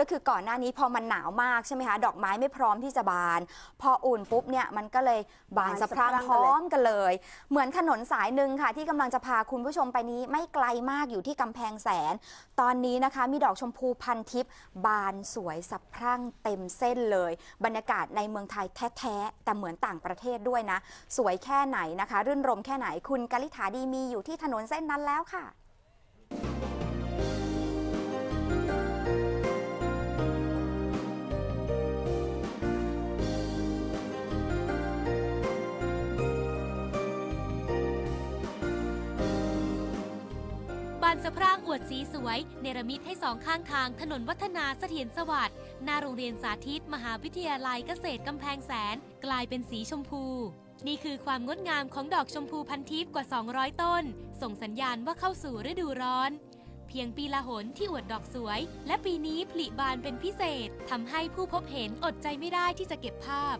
ก็คือก่อนหน้านี้พอมันหนาวมากใช่ไหมคะดอกไม้ไม่พร้อมที่จะบาน พออุ่นปุ๊บเนี่ยมันก็เลยบานสะพรั่งพร้อมกันเลย เหมือนถนนสายหนึ่งค่ะ ที่กำลังจะพาคุณผู้ชมไปนี้ไม่ไกลมากอยู่ที่กำแพงแสน ตอนนี้นะคะ มีดอกชมพูพันทิพย์บานสวยสะพรั่งเต็มเส้นเลย บรรยากาศในเมืองไทยแท้ๆแต่เหมือนต่างประเทศด้วยนะ สวยแค่ไหนนะคะ รื่นรมแค่ไหนคุณกลิษฐาดีมีอยู่ที่ถนนเส้นนั้นแล้วค่ะ สะพรั่งอวดสีสวย เนรมิตให้สองข้างทางถนนวัฒนาเสถียรสวัสดิ์หน้าโรงเรียนสาธิต มหาวิทยาลัยเกษตรกำแพงแสน กลายเป็นสีชมพู นี่คือความงดงามของดอกชมพูพันทิพย์กว่า 200 ต้น ส่งสัญญาณว่าเข้าสู่ฤดูร้อน เพียงปีละหนที่อวดดอกสวย และปีนี้ผลิบานเป็นพิเศษทำให้ผู้พบเห็นอดใจไม่ได้ที่จะเก็บภาพ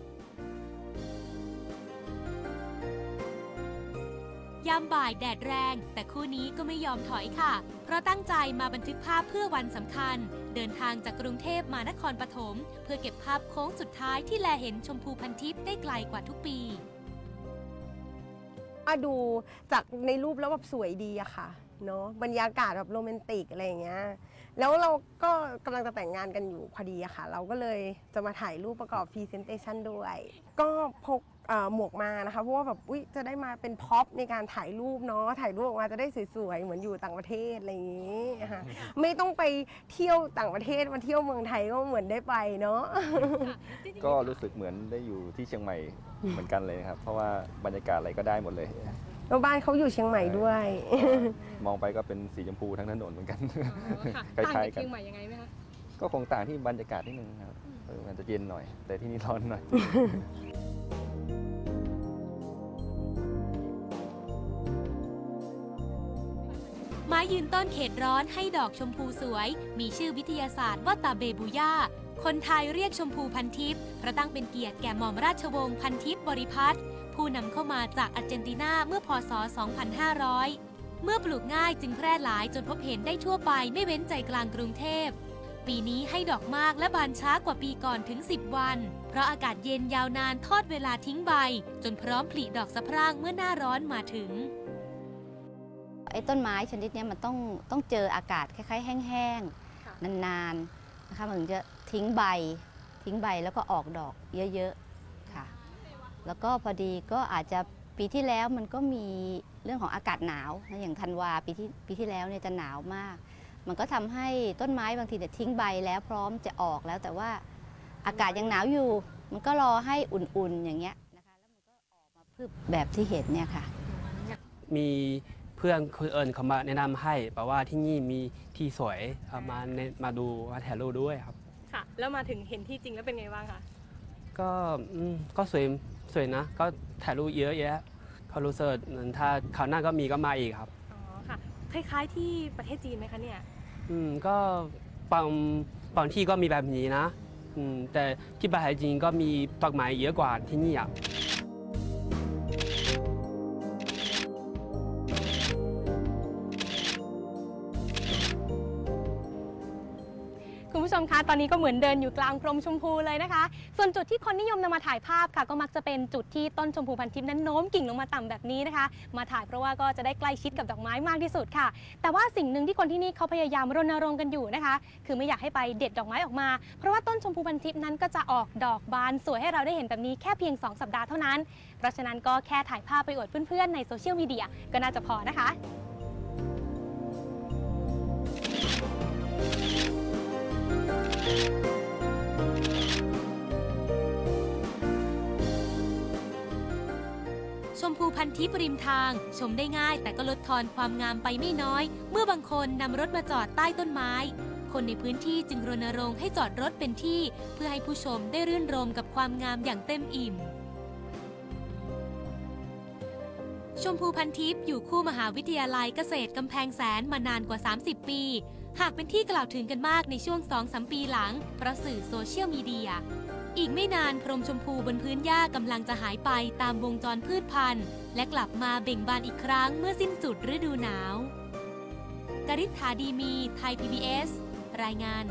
ยามบ่ายแดดแรง แต่คู่นี้ก็ไม่ยอมถอยค่ะ เพราะตั้งใจมาบันทึกภาพเพื่อวันสำคัญ เดินทางจากกรุงเทพมานครปฐมเพื่อเก็บภาพโค้งสุดท้ายที่แลเห็นชมพูพันทิพย์ได้ไกลกว่าทุกปีอะดูจากในรูปแล้วแบบสวยดีอะค่ะเนาะบรรยากาศแบบโรแมนติกอะไรอย่างเงี้ยแล้วเราก็กำลังจะแต่งงานกันอยู่พอดีอะค่ะ เราก็เลยจะมาถ่ายรูปประกอบพรีเซนเตชันด้วย ก็พก หมวกมานะคะเพราะว่าแบบอุ๊ยจะได้มาเป็นพ็อปในการถ่ายรูปเนาะถ่ายรูปออกมาจะได้สวยๆเหมือนอยู่ต่างประเทศอะไรอย่างงี้ค่ะไม่ต้องไปเที่ยวต่างประเทศมาเที่ยวเมืองไทยก็เหมือนได้ไปเนาะก็รู้สึกเหมือนได้อยู่ที่เชียงใหม่เหมือนกันเลยครับ เพราะว่าบรรยากาศอะไรก็ได้หมดเลยแล้วบ้านเขาอยู่เชียงใหม่ด้วย มองไปก็เป็นสีชมพูทั้งถนนเหมือนกันค่ะคล้ายๆต่างจากกันเชียงใหม่ยังไงไหมคะก็คงต่างที่บรรยากาศนิดนึงครับเออมันจะเย็นหน่อย แต่ที่นี่ร้อนหน่อย ยืนต้นเขตร้อนให้ดอกชมพูสวย มีชื่อวิทยาศาสตร์ว่าตาเบบูย่า คนไทยเรียกชมพูพันทิพย์เพราะตั้งเป็นเกียรติแก่หม่อมราชวงศ์พันทิพย์บริพัตรผู้นำเข้ามาจากอาร์เจนตินาเมื่อพศ 2500 เมื่อปลูกง่ายจึงแพร่หลายจนพบเห็นได้ทั่วไปไม่เว้นใจกลางกรุงเทพ ปีนี้ให้ดอกมากและบานช้ากว่าปีก่อนถึง 10 วัน เพราะอากาศเย็นยาวนานทอดเวลาทิ้งใบ จนพร้อมผลิดอกสะพรั่งเมื่อหน้าร้อนมาถึง ไอ้ต้นไม้ชนิดเนี้ยมันต้องต้องเจออากาศคล้ายๆ แห้งค่ะๆนานๆนะคะมันถึงจะทิ้งใบ ทิ้งใบแล้วก็ออกดอกเยอะๆค่ะ แล้วก็พอดีก็อาจจะปีที่แล้วมันก็มีเรื่องของอากาศหนาวนะอย่างธันวาปีที่ปีที่แล้วเนี่ยจะหนาวมาก มันก็ทำให้ต้นไม้บางทีเนี่ยทิ้งใบแล้วพร้อมจะออกแล้ว แต่ว่าอากาศยังหนาวอยู่ มันก็รอให้อุ่นๆอย่างเงี้ยนะคะแล้วมันก็ออกมาพึบแบบที่เห็นเนี่ยค่ะ มี เพื่อนคนเอิญเขามาแนะนำให้แปลว่าที่นี่มีที่สวยเอามาในมาดูมาถ่ายรูปด้วยครับ ค่ะ แล้วมาถึงเห็นที่จริงแล้วเป็นไงบ้างคะก็อืมก็สวยสวยนะ ก็ถ่ายรูปเยอะแยะก็รู้สึกเหมือนถ้าคราวหน้าก็มีก็มาอีกครับ อ๋อค่ะ คล้ายๆที่ประเทศจีนไหมคะเนี่ย อืมก็บางบางที่ก็มีแบบนี้นะอืมแต่ที่ประเทศจีนก็มีดอกไม้เยอะกว่าที่นี่อะ คุณผู้ชมคะตอนนี้ก็เหมือนเดินอยู่กลางพรมชมพูเลยนะคะ ส่วนจุดที่คนนิยมนำมาถ่ายภาพค่ะ ก็มักจะเป็นจุดที่ต้นชมพูพันทิพย์นั้นโน้มกิ่งลงมาต่ำแบบนี้นะคะ มาถ่ายเพราะว่าก็จะได้ใกล้ชิดกับดอกไม้มากที่สุดค่ะ แต่ว่าสิ่งหนึ่งที่คนที่นี่เขาพยายามรณรงค์กันอยู่นะคะ คือไม่อยากให้ไปเด็ดดอกไม้ออกมา เพราะว่าต้นชมพูพันทิพย์นั้นก็จะออกดอกบานสวยให้เราได้เห็นแบบนี้แค่เพียง 2 สัปดาห์เท่านั้น เพราะฉะนั้นก็แค่ถ่ายภาพไปอวดเพื่อนๆในโซเชียลมีเดียก็น่าจะพอนะคะ มพูพันทิพย์ริมทาง ชมได้ง่ายแต่ก็ลดทอนความงามไปไม่น้อย เมื่อบางคนนำรถมาจอดใต้ต้นไม้ คนในพื้นที่จึงรณรงค์ให้จอดรถเป็นที่ เพื่อให้ผู้ชมได้รื่นรมกับความงามอย่างเต็มอิ่ม ชมพูพันทิพย์อยู่คู่มหาวิทยาลัยเกษตรกำแพงแสนมานานกว่า 30 ปี หากเป็นที่กล่าวถึงกันมากในช่วง2-3ปีหลังเพราะสื่อโซเชียลมีเดีย อีกไม่นานพรมชมพูบนพื้นหญ้ากำลังจะหายไปตามวงจรพืชพันธุ์ และกลับมาเบ่งบานอีกครั้งเมื่อสิ้นสุดฤดูหนาว กริษฐาดีมี ไทย PBS รายงาน